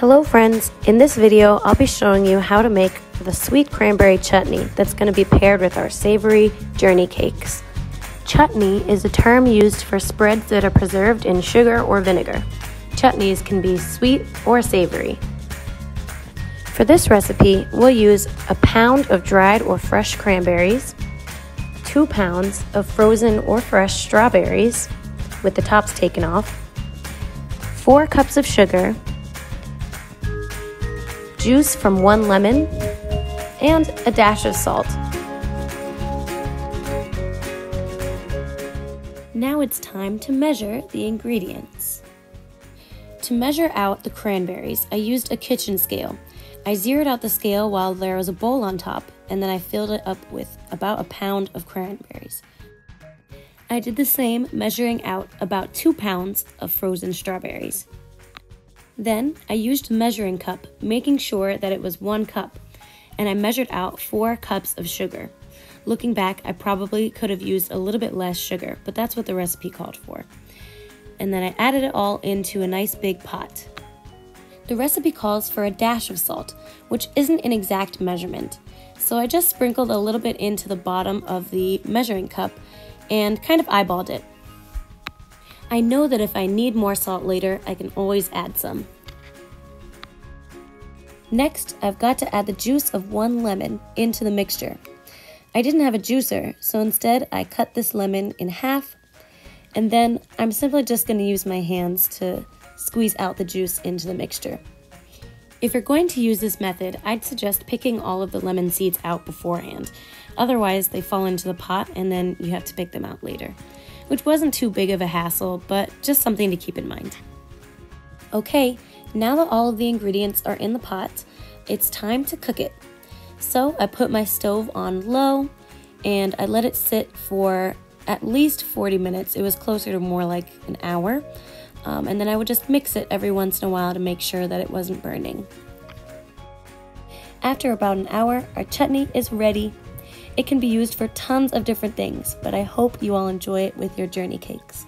Hello friends, in this video I'll be showing you how to make the sweet cranberry chutney that's going to be paired with our savory journey cakes. Chutney is a term used for spreads that are preserved in sugar or vinegar. Chutneys can be sweet or savory. For this recipe, we'll use a pound of dried or fresh cranberries, two pounds of frozen or fresh strawberries with the tops taken off, four cups of sugar, juice from one lemon, and a dash of salt. Now it's time to measure the ingredients. To measure out the cranberries, I used a kitchen scale. I zeroed out the scale while there was a bowl on top, and then I filled it up with about a pound of cranberries. I did the same, measuring out about two pounds of frozen strawberries. Then I used measuring cup, making sure that it was one cup, and I measured out four cups of sugar. Looking back, I probably could have used a little bit less sugar, but that's what the recipe called for. And then I added it all into a nice big pot. The recipe calls for a dash of salt, which isn't an exact measurement. So I just sprinkled a little bit into the bottom of the measuring cup and kind of eyeballed it. I know that if I need more salt later, I can always add some. Next, I've got to add the juice of one lemon into the mixture. I didn't have a juicer, so instead I cut this lemon in half, and then I'm simply just going to use my hands to squeeze out the juice into the mixture. If you're going to use this method, I'd suggest picking all of the lemon seeds out beforehand. Otherwise, they fall into the pot and then you have to pick them out later which wasn't too big of a hassle, but just something to keep in mind. Okay, now that all of the ingredients are in the pot, it's time to cook it. So I put my stove on low and I let it sit for at least 40 minutes. It was closer to more like an hour. Um, and then I would just mix it every once in a while to make sure that it wasn't burning. After about an hour, our chutney is ready it can be used for tons of different things, but I hope you all enjoy it with your journey cakes.